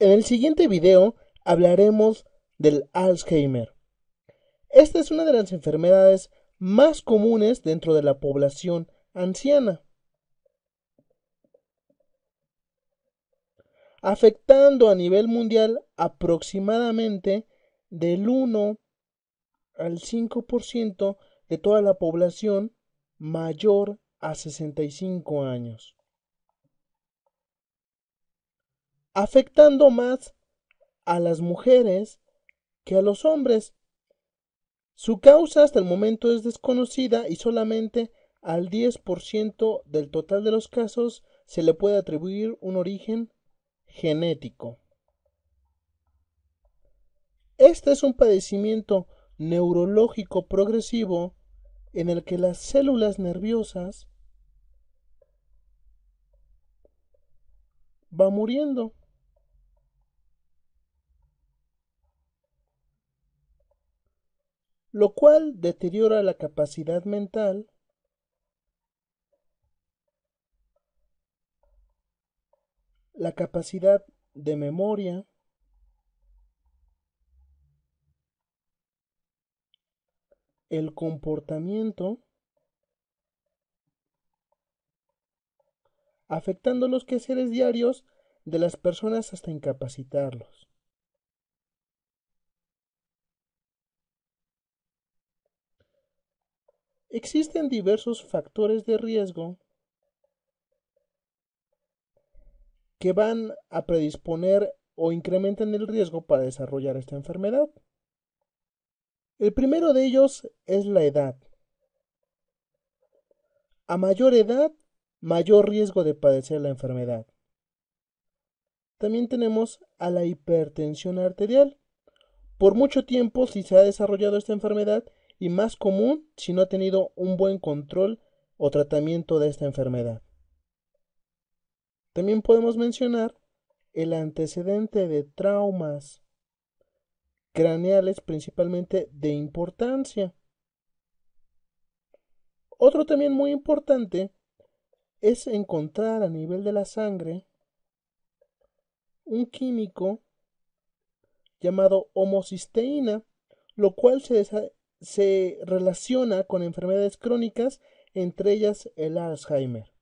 En el siguiente video hablaremos del Alzheimer. Esta es una de las enfermedades más comunes dentro de la población anciana, afectando a nivel mundial aproximadamente del 1 al 5% de toda la población mayor a 65 años. Afectando más a las mujeres que a los hombres. Su causa hasta el momento es desconocida y solamente al 10% del total de los casos se le puede atribuir un origen genético. Este es un padecimiento neurológico progresivo en el que las células nerviosas van muriendo. Lo cual deteriora la capacidad mental la capacidad de memoria, el comportamiento, afectando los quehaceres diarios de las personas hasta incapacitarlos. Existen diversos factores de riesgo que van a predisponer o incrementan el riesgo para desarrollar esta enfermedad. El primero de ellos es la edad. A mayor edad, mayor riesgo de padecer la enfermedad. También tenemos a la hipertensión arterial. Por mucho tiempo, si se ha desarrollado esta enfermedad, y más común si no ha tenido un buen control o tratamiento de esta enfermedad. También podemos mencionar el antecedente de traumas craneales principalmente de importancia. Otro también muy importante es encontrar a nivel de la sangre un químico llamado homocisteína, lo cual se, se relaciona con enfermedades crónicas, entre ellas el Alzheimer.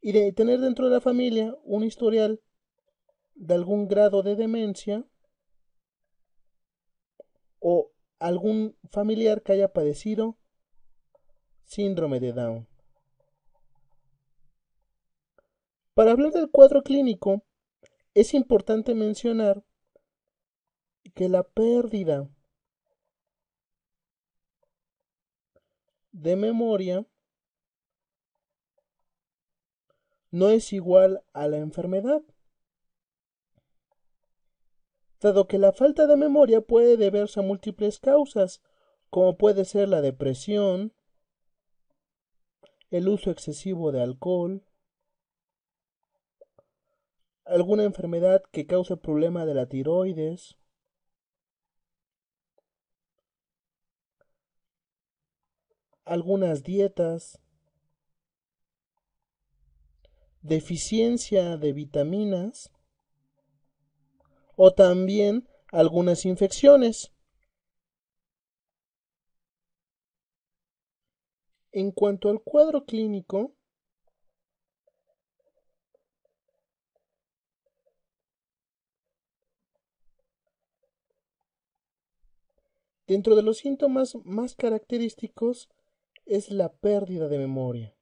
Y de tener dentro de la familia un historial de algún grado de demencia o algún familiar que haya padecido síndrome de Down. Para hablar del cuadro clínico, es importante mencionar que la pérdida de memoria no es igual a la enfermedad, dado que la falta de memoria puede deberse a múltiples causas, como puede ser la depresión, el uso excesivo de alcohol, alguna enfermedad que cause problema de la tiroides, algunas dietas, deficiencia de vitaminas o también algunas infecciones. En cuanto al cuadro clínico, dentro de los síntomas más característicos es la pérdida de memoria.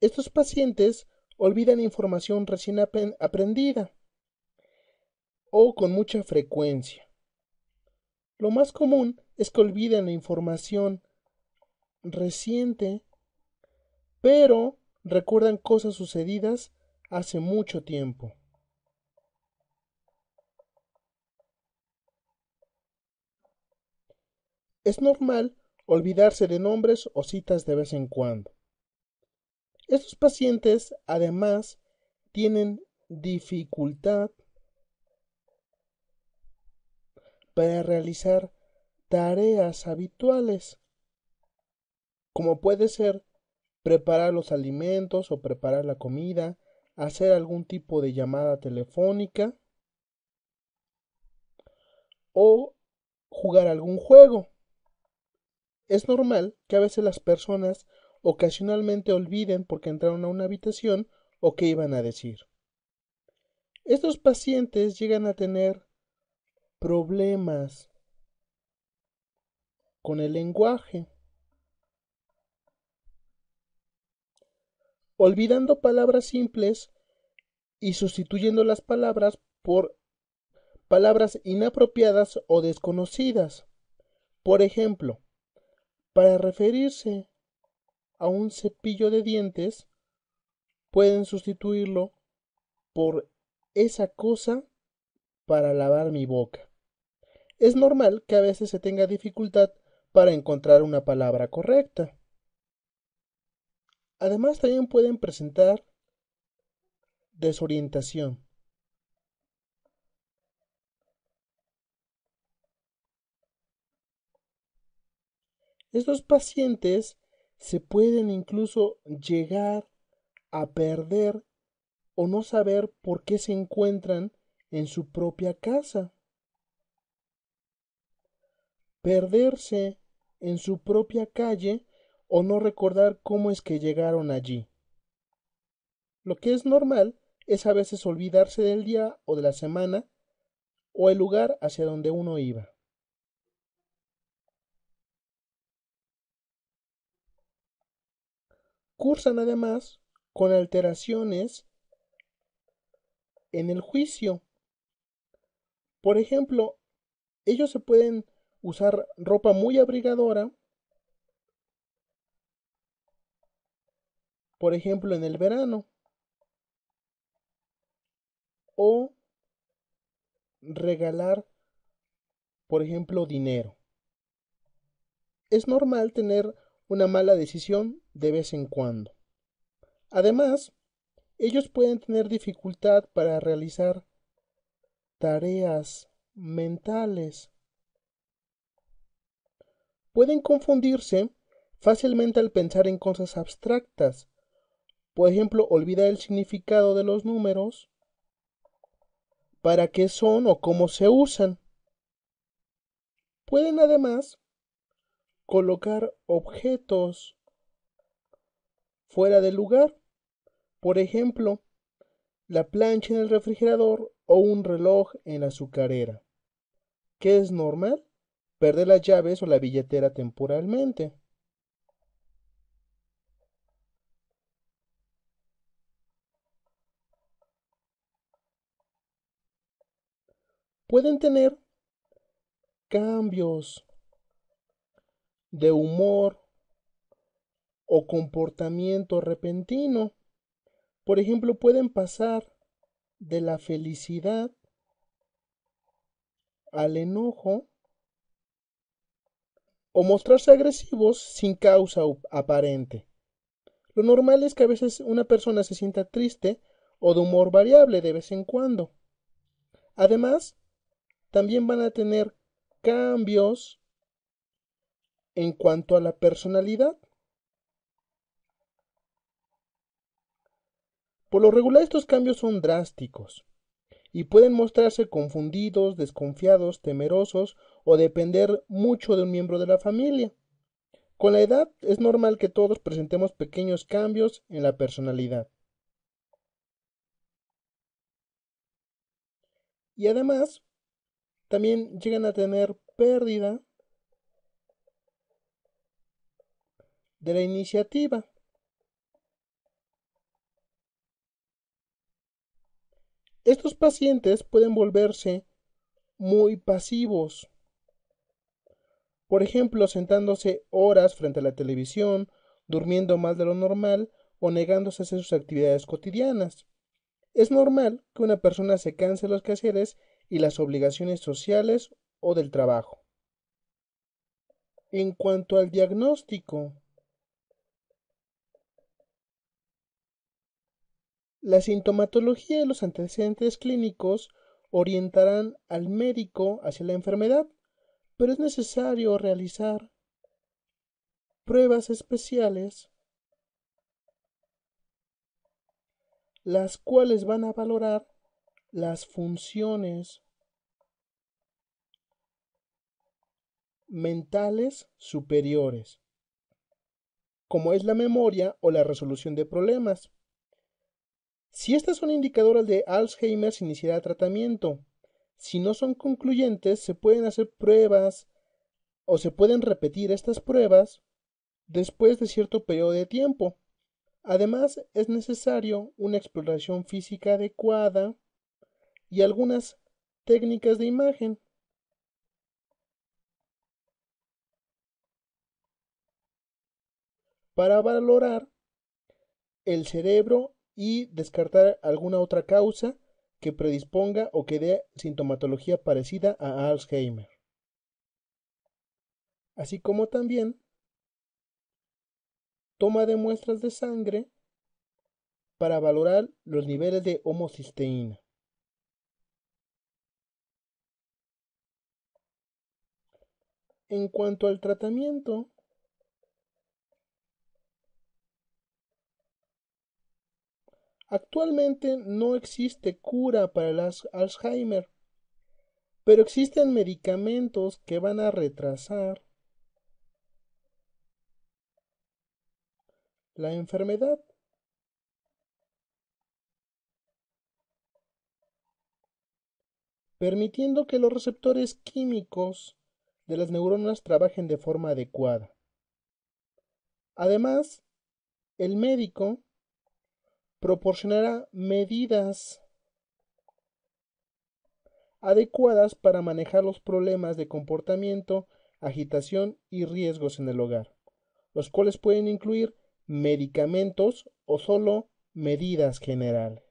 Estos pacientes olvidan información recién aprendida o con mucha frecuencia. Lo más común es que olviden la información reciente, pero recuerdan cosas sucedidas hace mucho tiempo. Es normal olvidarse de nombres o citas de vez en cuando. Estos pacientes además tienen dificultad para realizar tareas habituales. como puede ser preparar los alimentos o preparar la comida, hacer algún tipo de llamada telefónica o jugar algún juego. Es normal que a veces las personas ocasionalmente olviden porque entraron a una habitación o qué iban a decir. Estos pacientes llegan a tener problemas con el lenguaje, olvidando palabras simples y sustituyendo las palabras por palabras inapropiadas o desconocidas. Por ejemplo, para referirse a un cepillo de dientes, pueden sustituirlo por esa cosa para lavar mi boca. Es normal que a veces se tenga dificultad para encontrar una palabra correcta. Además también pueden presentar desorientación. Estos pacientes se pueden incluso llegar a perder o no saber por qué se encuentran en su propia casa. Perderse en su propia calle o no recordar cómo es que llegaron allí. Lo que es normal es a veces olvidarse del día o de la semana o el lugar hacia donde uno iba. Cursan además con alteraciones en el juicio. Por ejemplo, ellos se pueden usar ropa muy abrigadora, por ejemplo, en el verano, o regalar, por ejemplo, dinero. Es normal tener una mala decisión de vez en cuando. Además, ellos pueden tener dificultad para realizar tareas mentales. Pueden confundirse fácilmente al pensar en cosas abstractas. Por ejemplo, olvidar el significado de los números, para qué son o cómo se usan. Pueden además colocar objetos fuera del lugar por ejemplo, la plancha en el refrigerador o un reloj en la azucarera. ¿Qué es normal? Perder las llaves o la billetera temporalmente. Pueden tener cambios de humor o comportamiento repentino por ejemplo, pueden pasar de la felicidad al enojo o mostrarse agresivos sin causa aparente. Lo normal es que a veces una persona se sienta triste o de humor variable de vez en cuando. Además, también van a tener cambios en cuanto a la personalidad. Por lo regular estos cambios son drásticos y pueden mostrarse confundidos, desconfiados, temerosos o depender mucho de un miembro de la familia. Con la edad es normal que todos presentemos pequeños cambios en la personalidad. Y además, también llegan a tener pérdida de la iniciativa. Estos pacientes pueden volverse muy pasivos. Por ejemplo, sentándose horas frente a la televisión, durmiendo más de lo normal o negándose a hacer sus actividades cotidianas. Es normal que una persona se canse los quehaceres y las obligaciones sociales o del trabajo. En cuanto al diagnóstico, La sintomatología y los antecedentes clínicos orientarán al médico hacia la enfermedad, pero es necesario realizar pruebas especiales las cuales van a valorar las funciones mentales superiores, como es la memoria o la resolución de problemas. Si estas son indicadoras de Alzheimer, se iniciará tratamiento. Si no son concluyentes, se pueden hacer pruebas o se pueden repetir estas pruebas después de cierto periodo de tiempo. Además, es necesario una exploración física adecuada y algunas técnicas de imagen. para valorar el cerebro y descartar alguna otra causa que predisponga o que dé sintomatología parecida a Alzheimer. Así como también toma de muestras de sangre para valorar los niveles de homocisteína. En cuanto al tratamiento, actualmente no existe cura para el Alzheimer, pero existen medicamentos que van a retrasar la enfermedad. permitiendo que los receptores químicos de las neuronas trabajen de forma adecuada. Además, el médico proporcionará medidas adecuadas para manejar los problemas de comportamiento, agitación y riesgos en el hogar, los cuales pueden incluir medicamentos o solo medidas generales.